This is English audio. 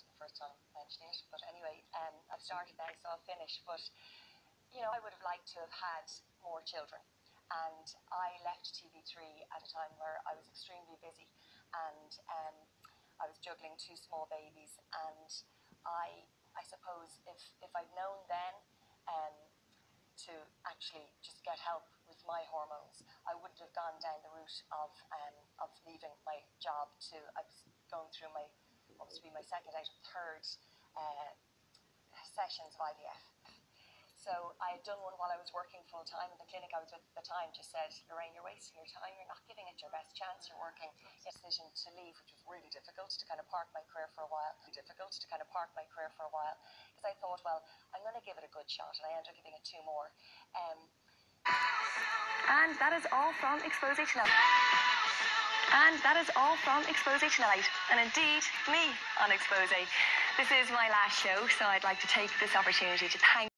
the first time I mentioned it. But anyway, um, I've started now, so I'll finish. But you know, I would have liked to have had more children, and I left TV3 at a time where I was extremely busy, and um, I was juggling two small babies, and I, I suppose, if if I'd known then. Um, to actually just get help with my hormones. I wouldn't have gone down the route of um, of leaving my job to I was going through my what was to be my second out of third uh, sessions of IVF. So I had done one while I was working full time in the clinic I was with at the time. Just said, Lorraine, you're wasting your time. You're not giving it your best chance. You're working. A Decision to leave, which was really difficult to kind of park my career for a while. Difficult to kind of park my career for a while because I thought, well, I'm going to give it a good shot, and I ended up giving it two more. Um, And that is all from Xpose Tonight. And that is all from Xpose Tonight. And indeed, me on Xpose. This is my last show, so I'd like to take this opportunity to thank